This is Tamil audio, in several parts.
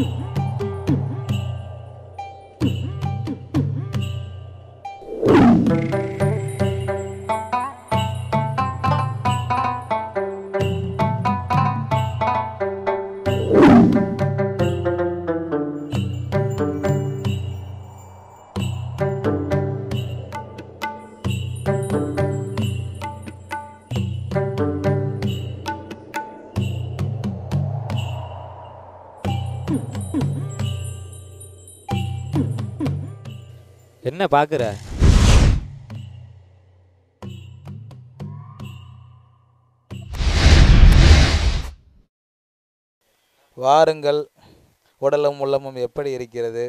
Daddy. என்ன பார்க்குற? வாருங்கள். உடலும் உள்ளமும் எப்படி இருக்கிறது?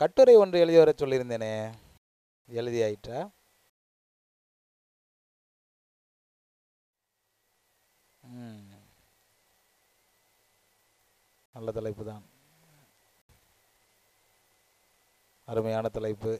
கட்டுரை ஒன்று எழுதி வரச் சொல்லியிருந்தேனே. எழுதி ஆயிட்டா நல்ல தலைப்பு தான் அருமையான தலைப்பு.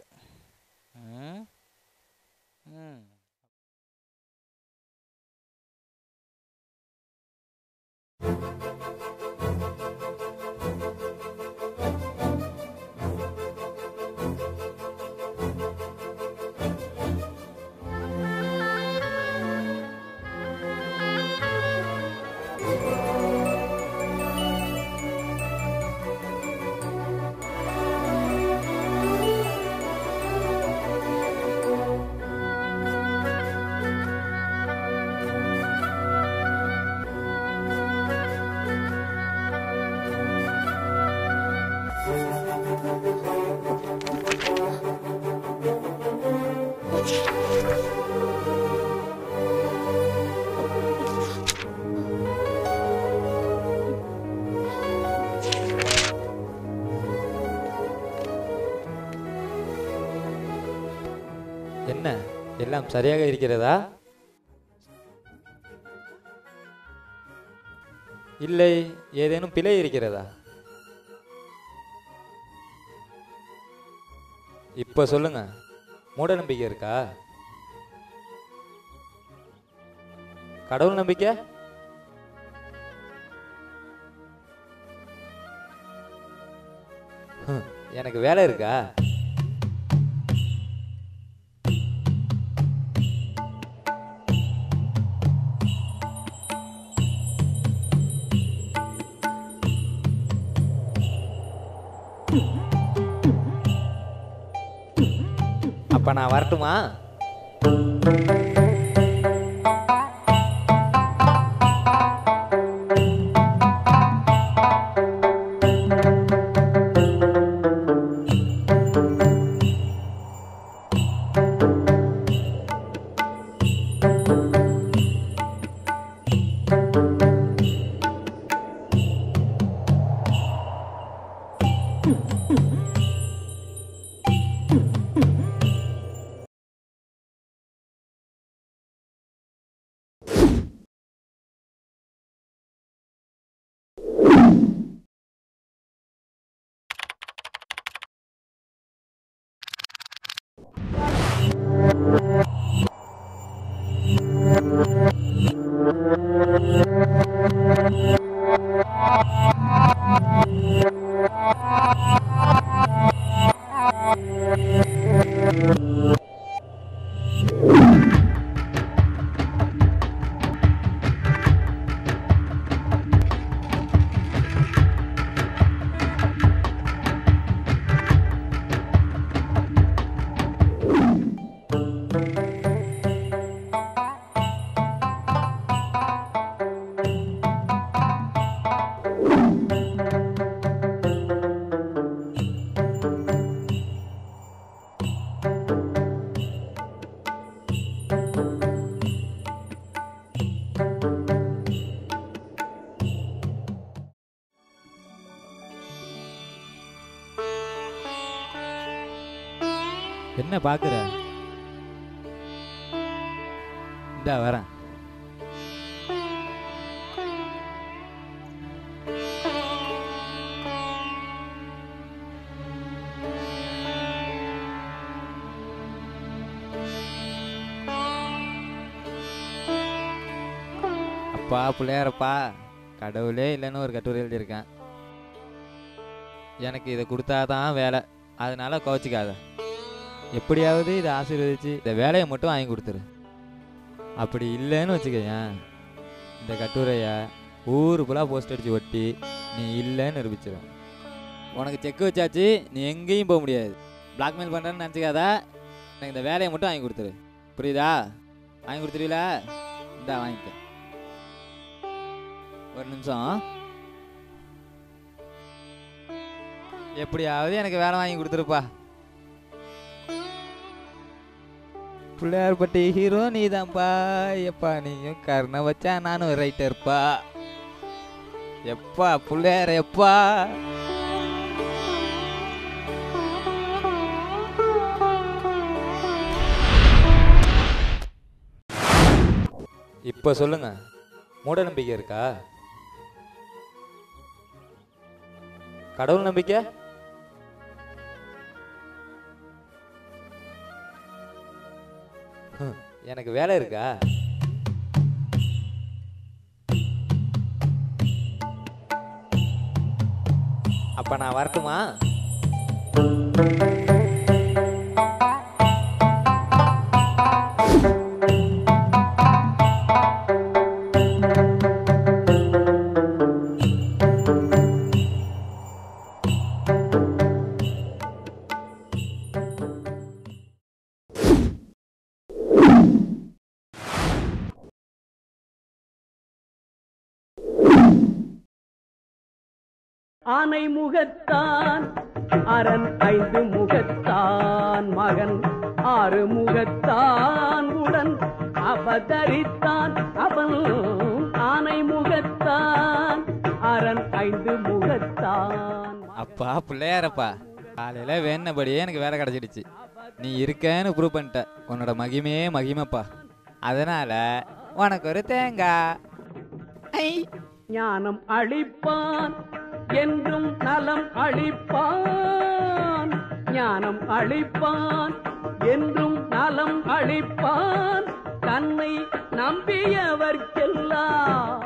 என்ன? எல்லாம் சரியாக இருக்கிறதா? இல்லை ஏதேனும் பிழை இருக்கிறதா? இப்போ சொல்லுங்க. மூட நம்பிக்கை இருக்கா? கடவுள் நம்பிக்கை? எனக்கு வேலை இருக்கா? இப்போ நான் வரட்டுமா? என்ன பாக்குற இந்தா வரேன். அப்பா பிள்ளையாரப்பா கடவுளே இல்லைன்னு ஒரு கட்டுரை எழுதியிருக்கேன். எனக்கு இதை கொடுத்தாதான் வேலை. அதனால கோச்சிக்காத எப்படியாவது இதை ஆசீர்வதிச்சு இந்த வேலையை மட்டும் வாங்கி கொடுத்துரு. அப்படி இல்லைன்னு வச்சுக்கோயேன் இந்த கட்டுரையை ஊரு ஃபுல்லாக போஸ்ட் அடித்து ஒட்டி நீ இல்லைன்னு நிரூபிச்சிடும் உனக்கு செக் வச்சாச்சு நீ எங்கேயும் போக முடியாது. பிளாக்மெயில் பண்ணுறேன்னு நினச்சிக்காத. எனக்கு இந்த வேலையை மட்டும் வாங்கி கொடுத்துரு. புரியுதா? வாங்கி கொடுத்துருவீல? இந்தா வாங்கிக்க. ஒரு நிமிஷம். எப்படியாவது எனக்கு வேலை வாங்கி கொடுத்துருப்பா. பிள்ளையார்பட்டி ஹீரோ நீதான்ப்பா எப்பா நீயும் கருணை வச்சா நானும் ரைட்டர்ப்பா எப்பா பிள்ளையார் எப்பா. இப்போ சொல்லுங்க. மூட நம்பிக்கை இருக்கா? கடவுள் நம்பிக்கை? எனக்கு வேலை இருக்கா? அப்ப நான் வரட்டுமா? ஆனை முகத்தான் அரண் ஐந்து முகத்தான். மகன் ஆறு முகத்தான். உடன் அவதரித்தான் அவன் ஆனை முகத்தான் அரண் ஐந்து முகத்தான். அப்பா பிள்ளையாரப்பா காலையில வேணுனபடியே எனக்கு வேலை கிடைச்சிடுச்சு. நீ இருக்கேன்னு ப்ரூவ் பண்ணிட்ட. உன்னோட மகிமையே மகிமைப்பா. அதனால உனக்கு ஒரு தேங்காய். ஞானம் அளிப்பான். என்றும் நலம் அளிப்பான் ஞானம் அளிப்பான் என்றும் நலம் அளிப்பான். தன்னை நம்பியவர்க்கெல்லாம்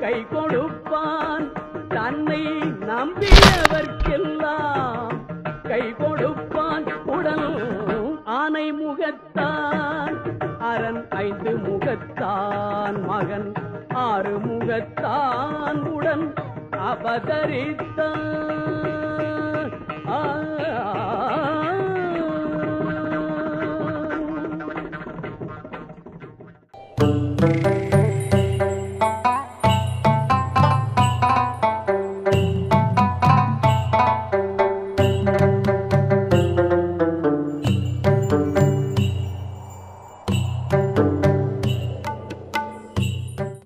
கை கொடுப்பான். தன்னை நம்பியவர்க்கெல்லாம் கை கொடுப்பான். உடல் ஆனை முகத்தான் அரண் ஐந்து முகத்தான். மகன் ஆறு முகத்தான். உடன் ಅಪದರಿದ್ದ